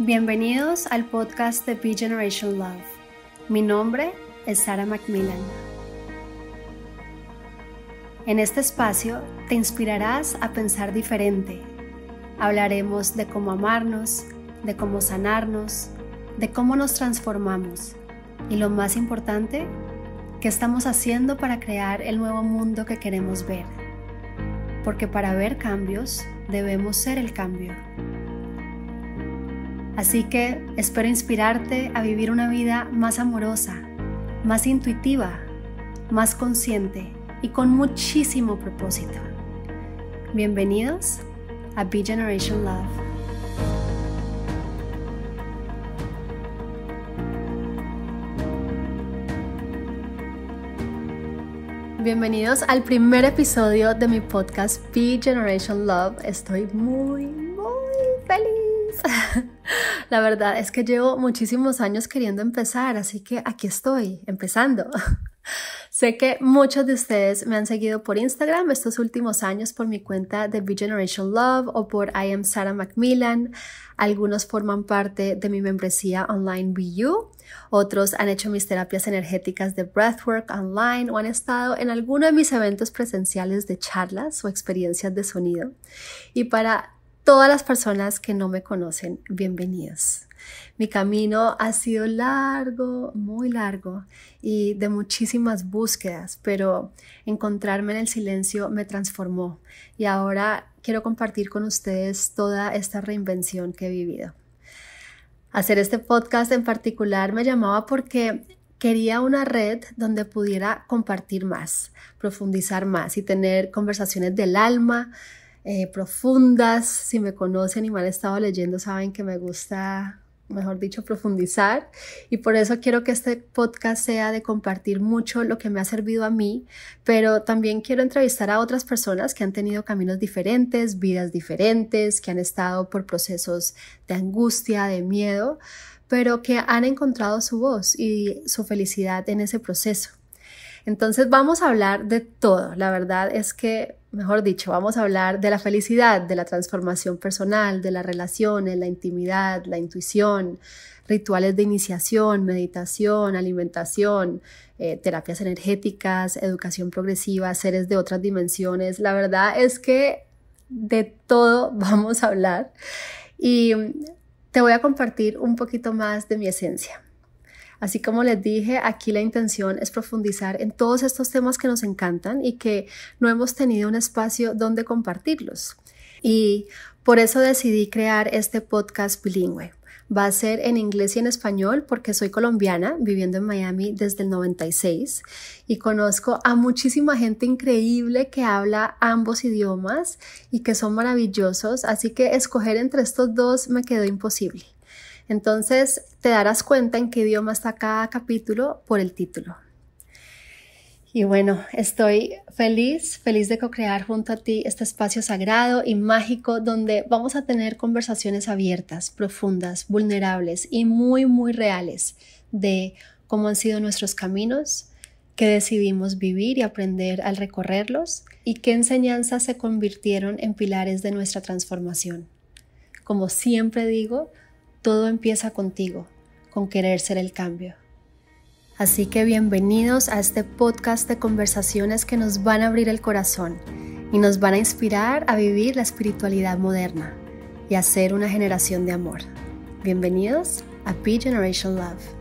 Bienvenidos al podcast de Be Generation Love. Mi nombre es Sarah Macmillan. En este espacio te inspirarás a pensar diferente. Hablaremos de cómo amarnos, de cómo sanarnos, de cómo nos transformamos y lo más importante, qué estamos haciendo para crear el nuevo mundo que queremos ver. Porque para ver cambios debemos ser el cambio. Así que espero inspirarte a vivir una vida más amorosa, más intuitiva, más consciente y con muchísimo propósito. Bienvenidos a Be Generation Love. Bienvenidos al primer episodio de mi podcast Be Generation Love. Estoy muy, muy feliz. La verdad es que llevo muchísimos años queriendo empezar, así que aquí estoy, empezando. Sé que muchos de ustedes me han seguido por Instagram estos últimos años por mi cuenta de Be Generation Love o por I am Sarah Macmillan. Algunos forman parte de mi membresía online You. Otros han hecho mis terapias energéticas de breathwork online o han estado en alguno de mis eventos presenciales de charlas o experiencias de sonido. Y para todas las personas que no me conocen, bienvenidos. Mi camino ha sido largo, muy largo y de muchísimas búsquedas, pero encontrarme en el silencio me transformó y ahora quiero compartir con ustedes toda esta reinvención que he vivido. Hacer este podcast en particular me llamaba porque quería una red donde pudiera compartir más, profundizar más y tener conversaciones del alma, eh, profundas. Si me conocen y me han estado leyendo, saben que me gusta, mejor dicho, profundizar. Y por eso quiero que este podcast sea de compartir mucho lo que me ha servido a mí, pero también quiero entrevistar a otras personas que han tenido caminos diferentes, vidas diferentes, que han estado por procesos de angustia, de miedo, pero que han encontrado su voz y su felicidad en ese proceso. Entonces vamos a hablar de todo. La verdad es que mejor dicho, vamos a hablar de la felicidad, de la transformación personal, de las relaciones, la intimidad, la intuición, rituales de iniciación, meditación, alimentación, eh, terapias energéticas, educación progresiva, seres de otras dimensiones. La verdad es que de todo vamos a hablar y te voy a compartir un poquito más de mi esencia. Así como les dije, aquí la intención es profundizar en todos estos temas que nos encantan y que no hemos tenido un espacio donde compartirlos. Y por eso decidí crear este podcast bilingüe. Va a ser en inglés y en español porque soy colombiana viviendo en Miami desde el 96 y conozco a muchísima gente increíble que habla ambos idiomas y que son maravillosos, así que escoger entre estos dos me quedó imposible. Entonces te darás cuenta en qué idioma está cada capítulo por el título. Y bueno, estoy feliz, feliz de co-crear junto a ti este espacio sagrado y mágico donde vamos a tener conversaciones abiertas, profundas, vulnerables y muy, muy reales de cómo han sido nuestros caminos, qué decidimos vivir y aprender al recorrerlos y qué enseñanzas se convirtieron en pilares de nuestra transformación. Como siempre digo, todo empieza contigo, con querer ser el cambio. Así que bienvenidos a este podcast de conversaciones que nos van a abrir el corazón y nos van a inspirar a vivir la espiritualidad moderna y a ser una generación de amor. Bienvenidos a Be Generation Love.